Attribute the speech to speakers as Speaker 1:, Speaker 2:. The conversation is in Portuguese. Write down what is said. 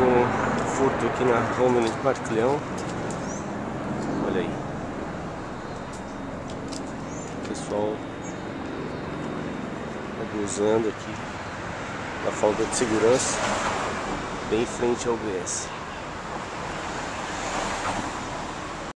Speaker 1: um furto aqui na Roma de Parque Olha aí. O pessoal abusando aqui da falta de segurança bem em frente ao BS.